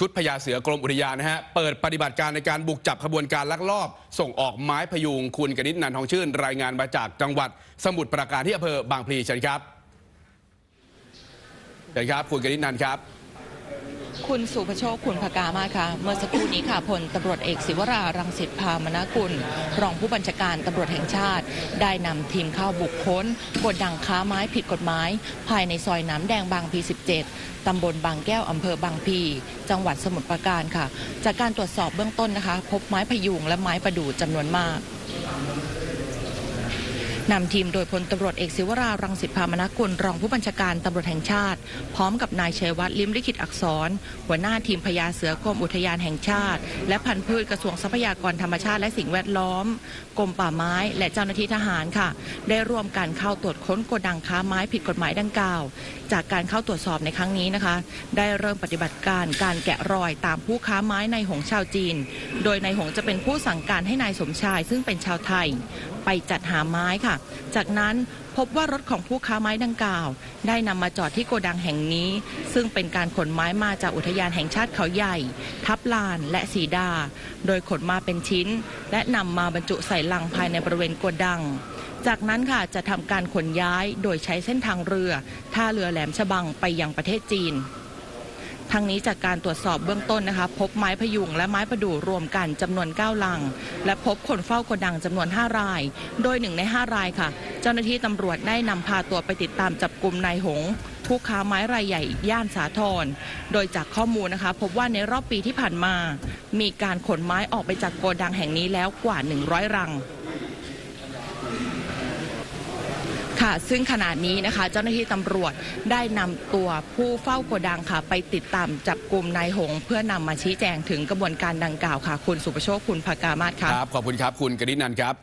ชุดพญาเสือกรมอุทยานนะฮะเปิดปฏิบัติการในการบุกจับขบวนการลักลอบ ส่งออกไม้พยุงคุณกนิษฐ์นันทองชื่น รายงานมาจากจังหวัดสมุทรปราการที่อำเภอบางพลีเชิญครับเชิญครับคุณกนิษฐ์นันครับ คุณสุภโชคคุณพกามาค่ะ เมื่อสักครู่นี้ค่ะพลตำรวจเอกศิวรารังสิตพามนกุลรองผู้บัญชาการตำรวจแห่งชาติ ได้นำทีมเข้าบุคคลกดดังค้าไม้ผิดกฎหมาย ภายในซอยน้ำแดงบางพี 17ตำบลบางแก้วอำเภอบางพี จังหวัดสมุทรปราการค่ะ จากการตรวจสอบเบื้องต้นนะคะ พบไม้พยุงและไม้ประดู่จำนวนมาก นำทีมโดยพลตำรวจเอกศิวรารังสิตพามนกุลรองผู้บัญชาการตำรวจแห่งชาติ พร้อมกับนายชัยวัฒน์ลิมลิขิตอักษร หัวหน้าทีมพญาเสือกรมอุทยานแห่งชาติ และพันธุ์พืชกระทรวงทรัพยากรธรรมชาติและสิ่งแวดล้อมกรมป่าไม้และเจ้าหน้าที่ทหารค่ะ ได้ร่วมกันเข้าตรวจค้นโกดังค้าไม้ผิดกฎหมายดังกล่าว จากการเข้าตรวจสอบในครั้งนี้นะคะ ได้เริ่มปฏิบัติการการแกะรอยตามผู้ค้าไม้ในหงชาวจีน โดยนายหงจะเป็นผู้สั่งการให้นายสมชายซึ่งเป็นชาวไทย ไปจัดหาไม้ค่ะ จากนั้นพบว่ารถของผู้ค้าไม้ดังกล่าว ได้นำมาจอดที่โกดังแห่งนี้ ซึ่งเป็นการขนไม้มาจากอุทยานแห่งชาติเขาใหญ่ ทับลานและสีดา โดยขนมาเป็นชิ้น และนำมาบรรจุใส่ลังภายในบริเวณโกดัง จากนั้นค่ะจะทำการขนย้ายโดยใช้เส้นทางเรือท่าเรือแหลมฉบังไปยังประเทศจีน ทั้งนี้จากการตรวจสอบเบื้องต้นนะคะ พบไม้พยุงและไม้ประดู่รวมกันจำนวน 9 ลัง และพบคนเฝ้าโกดังจำนวน 5 ราย โดยหนึ่งใน 5 รายค่ะ เจ้าหน้าที่ตำรวจได้นำพาตัวไปติดตามจับกลุ่มนายหงผู้ค้าไม้รายใหญ่ย่านสาทร โดยจากข้อมูลนะคะ พบว่าในรอบปีที่ผ่านมา มีการขนไม้ออกไปจากโกดังแห่งนี้แล้วกว่า 100 รัง ค่ะ ซึ่งขณะนี้นะคะ เจ้าหน้าที่ตำรวจได้นำตัวผู้เฝ้าโกดังค่ะ ไปติดตามจับกลุ่มนายหง เพื่อนำมาชี้แจงถึงกระบวนการดังกล่าวค่ะ คุณสุประโชคคุณภากามาศครับ ครับ ขอบคุณครับ คุณกนิษฐ์นันครับ